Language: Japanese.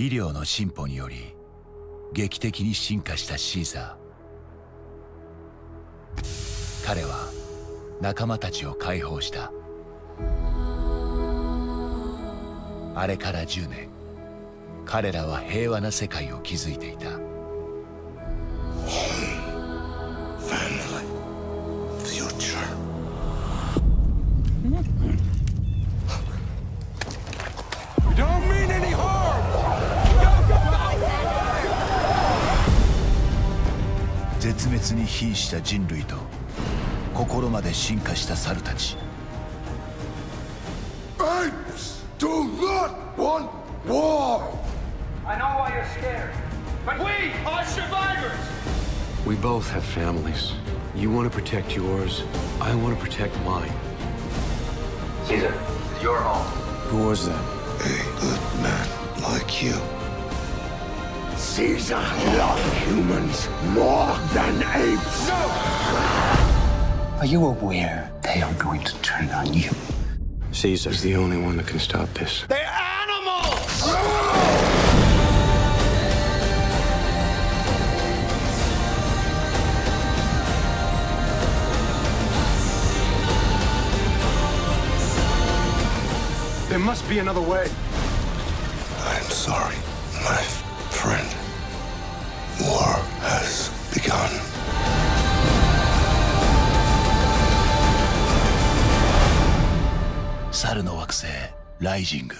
医療の進歩により劇的に進化したシーザー。彼は仲間たちを解放した。あれから10年彼らは平和な世界を築いていた。絶滅に瀕した人類と心まで進化した猿たち Apes do not want war! I know why you're scared, but we are survivors! We both have families. You want to protect yours. I want to protect mine. Caesar, it's your home. Who was that? A good man like you. Caesar loved humans more than apes. Are you aware they are going to turn on you? Caesar's the only one that can stop this. They're animals! There must be another way. I'm sorry, my friend. 猿の惑星ライジング。